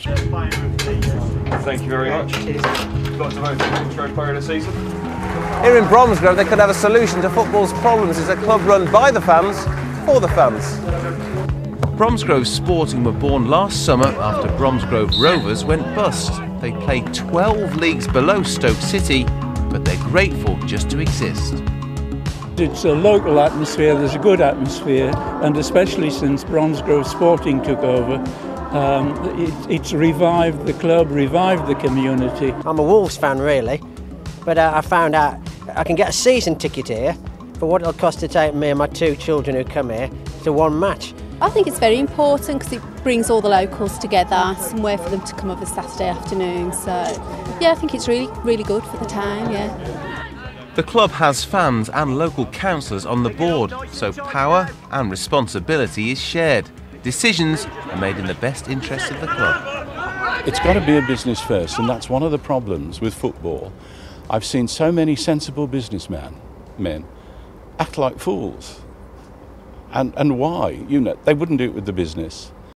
Thank you very much. Got to vote for Intro Player of the Season. Here in Bromsgrove, they could have a solution to football's problems. It's a club run by the fans, for the fans. Bromsgrove Sporting were born last summer after Bromsgrove Rovers went bust. They played 12 leagues below Stoke City, but they're grateful just to exist. It's a local atmosphere, there's a good atmosphere, and especially since Bromsgrove Sporting took over, um, it, it's revived the club, revived the community. I'm a Wolves fan, really, but uh, I found out I can get a season ticket here for what it'll cost to take me and my two children who come here to one match. I think it's very important because it brings all the locals together, somewhere for them to come over Saturday afternoon. So, yeah, I think it's really, really good for the town, yeah. The club has fans and local councillors on the board, so power and responsibility is shared. Decisions are made in the best interests of the club. It's got to be a business first, and that's one of the problems with football. I've seen so many sensible businessmen men act like fools. And, and why? You know, they wouldn't do it with the business.